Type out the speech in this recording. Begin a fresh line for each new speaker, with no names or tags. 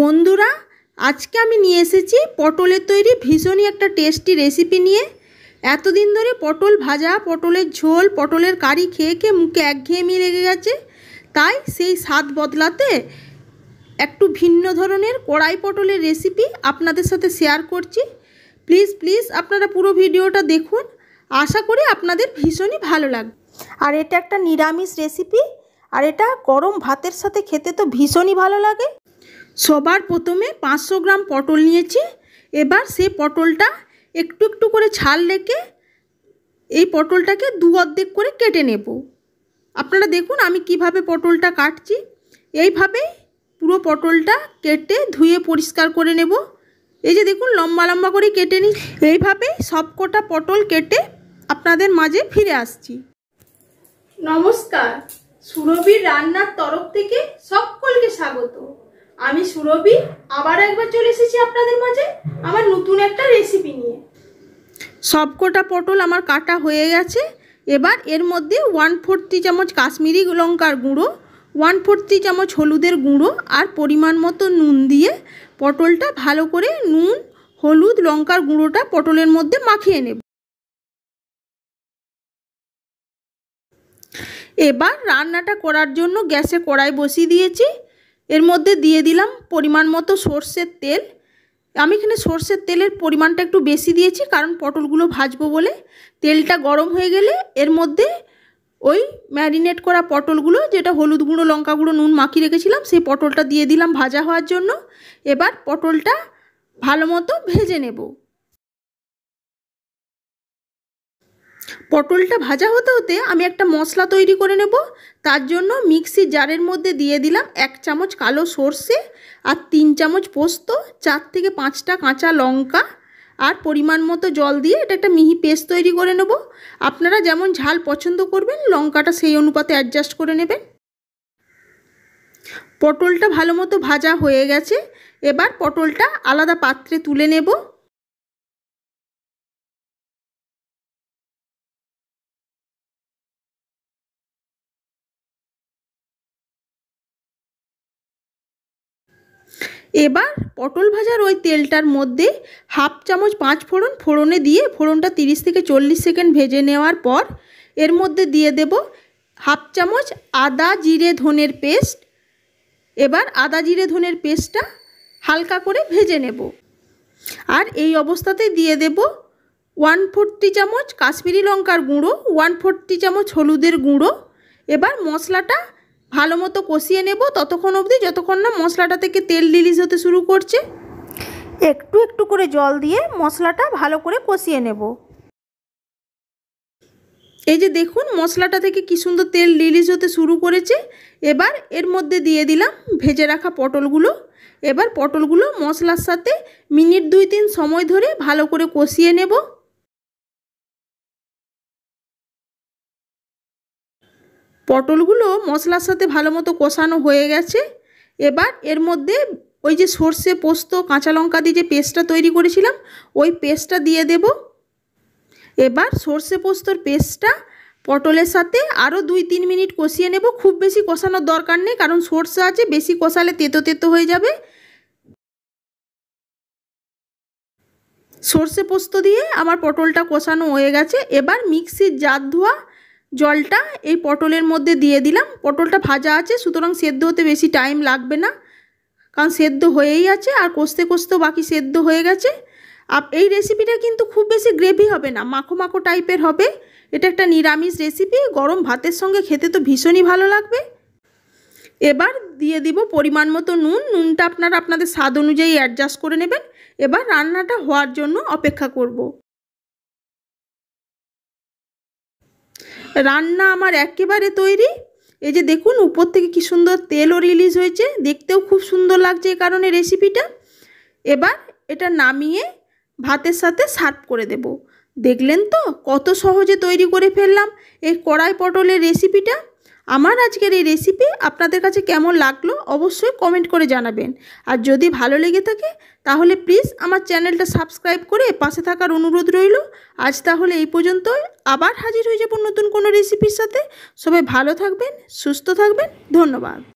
বন্ধুরা, আজকে আমি নিয়ে এসেছি পটলের তৈরি ভীষণই একটা টেস্টি রেসিপি নিয়ে। এতদিন ধরে পটল ভাজা, পটলের ঝোল, পটলের কারি খেয়ে খেয়ে মুখে একঘেয়েমি লেগে গেছে। তাই সেই স্বাদ বদলাতে একটু ভিন্ন ধরনের কড়াই পটলের রেসিপি আপনাদের সাথে শেয়ার করছি। প্লিজ প্লিজ আপনারা পুরো ভিডিওটা দেখুন। আশা করি আপনাদের ভীষণই ভালো লাগবে আর এটা একটা নিরামিষ রেসিপি আর এটা গরম ভাতের সাথে খেতে তো ভীষণই ভালো লাগে। সবার প্রথমে পাঁচশো গ্রাম পটল নিয়েছি। এবার সেই পটলটা একটু একটু করে ছাল রেখে এই পটলটাকে দু অর্ধেক করে কেটে নেব। আপনারা দেখুন আমি কীভাবে পটলটা কাটছি। এইভাবে পুরো পটলটা কেটে ধুয়ে পরিষ্কার করে নেব। এই যে দেখুন লম্বা লম্বা করে কেটে নিই এইভাবে সব কটা পটল কেটে আপনাদের মাঝে ফিরে আসছি। নমস্কার, সুরভির রান্নার তরফ থেকে সকলকে স্বাগত। আমি সুরভি, আবার একবার চলে এসেছি আপনাদের মাঝে আমার নতুন একটা রেসিপি নিয়ে। সবকটা পটল আমার কাটা হয়ে গেছে। এবার এর মধ্যে ওয়ান ফোরটি চামচ কাশ্মীরি লঙ্কার গুঁড়ো ওয়ান ফোরটি চামচ হলুদের গুঁড়ো আর পরিমাণ মতো নুন দিয়ে পটলটা ভালো করে নুন, হলুদ, লঙ্কার গুঁড়োটা পটলের মধ্যে মাখিয়ে নেব। এবার রান্নাটা করার জন্য গ্যাসে কড়াই বসিয়ে দিয়েছি। এর মধ্যে দিয়ে দিলাম পরিমাণ মতো সর্ষের তেল। আমি এখানে সর্ষের তেলের পরিমাণটা একটু বেশি দিয়েছি কারণ পটলগুলো ভাজবো বলে। তেলটা গরম হয়ে গেলে এর মধ্যে ওই ম্যারিনেট করা পটলগুলো, যেটা হলুদ গুঁড়ো, লঙ্কা গুঁড়ো, নুন মাখিয়ে রেখেছিলাম, সেই পটলটা দিয়ে দিলাম ভাজা হওয়ার জন্য। এবার পটলটা ভালো মতো ভেজে নেব। পটলটা ভাজা হতে হতে আমি একটা মশলা তৈরি করে নেব। তার জন্য মিক্সি জারের মধ্যে দিয়ে দিলাম এক চামচ কালো সর্ষে আর তিন চামচ পোস্ত, চার থেকে পাঁচটা কাঁচা লঙ্কা আর পরিমাণ মতো জল দিয়ে এটা একটা মিহি পেস্ট তৈরি করে নেব। আপনারা যেমন ঝাল পছন্দ করবেন, লঙ্কাটা সেই অনুপাতে অ্যাডজাস্ট করে নেবেন। পটলটা ভালো মতো ভাজা হয়ে গেছে। এবার পটলটা আলাদা পাত্রে তুলে নেব। এবার পটল ভাজার ওই তেলটার মধ্যে হাফ চামচ পাঁচ ফোড়ন, ফোড়নে দিয়ে ফোড়নটা তিরিশ থেকে চল্লিশ সেকেন্ড ভেজে নেওয়ার পর এর মধ্যে দিয়ে দেব হাফ চামচ আদা জিরে ধনের পেস্ট। এবার আদা জিরে ধনের পেস্টটা হালকা করে ভেজে নেব। আর এই অবস্থাতে দিয়ে দেব ওয়ান ফোরটি চামচ কাশ্মীরি লঙ্কার গুঁড়ো, ওয়ান ফোরটি চামচ হলুদের গুঁড়ো। এবার মশলাটা ভালো মতো কষিয়ে নেব ততক্ষণ অবধি যতক্ষণ না মশলাটা থেকে তেল রিলিজ হতে শুরু করছে। একটু একটু করে জল দিয়ে মশলাটা ভালো করে কষিয়ে নেব। এই যে দেখুন মশলাটা থেকে কি সুন্দর তেল রিলিজ হতে শুরু করেছে। এবার এর মধ্যে দিয়ে দিলাম ভেজে রাখা পটলগুলো। এবার পটলগুলো মশলার সাথে মিনিট দুই তিন সময় ধরে ভালো করে কষিয়ে নেব। পটলগুলো মশলার সাথে ভালো মতো কষানো হয়ে গেছে। এবার এর মধ্যে ওই যে সর্ষে পোস্ত, কাঁচা লঙ্কা দিয়ে যে পেস্টটা তৈরি করেছিলাম, ওই পেস্টটা দিয়ে দেব। এবার সর্ষে পোস্তর পেস্টটা পটলের সাথে আরও দুই তিন মিনিট কষিয়ে নেব। খুব বেশি কষানোর দরকার নেই, কারণ সর্ষে আছে, বেশি কষালে তেতো তেতো হয়ে যাবে। সর্ষে পোস্ত দিয়ে আমার পটলটা কষানো হয়ে গেছে। এবার মিক্সির জার ধোয়া জলটা এই পটলের মধ্যে দিয়ে দিলাম। পটলটা ভাজা আছে, সুতরাং সেদ্ধ হতে বেশি টাইম লাগবে না। কারণ সেদ্ধ হয়েই আছে আর কষতে কষতেও বাকি সেদ্ধ হয়ে গেছে। আপ, এই রেসিপিটা কিন্তু খুব বেশি গ্রেভি হবে না, মাখো মাখো টাইপের হবে। এটা একটা নিরামিষ রেসিপি গরম ভাতের সঙ্গে খেতে তো ভীষণই ভালো লাগবে। এবার দিয়ে দিব পরিমাণ মতো নুন। নুনটা আপনারা আপনাদের স্বাদ অনুযায়ী অ্যাডজাস্ট করে নেবেন। এবার রান্নাটা হওয়ার জন্য অপেক্ষা করব। রান্না আমার একেবারে তৈরি। এই যে দেখুন, উপর থেকে কি সুন্দর তেলও রিলিজ হয়েছে। দেখতেও খুব সুন্দর লাগছে এ কারণে রেসিপিটা এবার এটা নামিয়ে ভাতের সাথে সার্ভ করে দেব। দেখলেন তো, কত সহজে তৈরি করে ফেললাম। এই কড়াই পটলের রেসিপিটা আমার আজকের এই রেসিপি আপনাদের কাছে কেমন লাগল অবশ্যই কমেন্ট করে জানাবেন। আর যদি ভালো লেগে থাকে, তাহলে প্লিজ আমার চ্যানেলটা সাবস্ক্রাইব করে পাশে থাকার অনুরোধ রইল। আজ তাহলে এই পর্যন্তই। আবার হাজির হয়ে যাব নতুন কোনো রেসিপির সাথে। সবাই ভালো থাকবেন, সুস্থ থাকবেন। ধন্যবাদ।